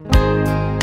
Música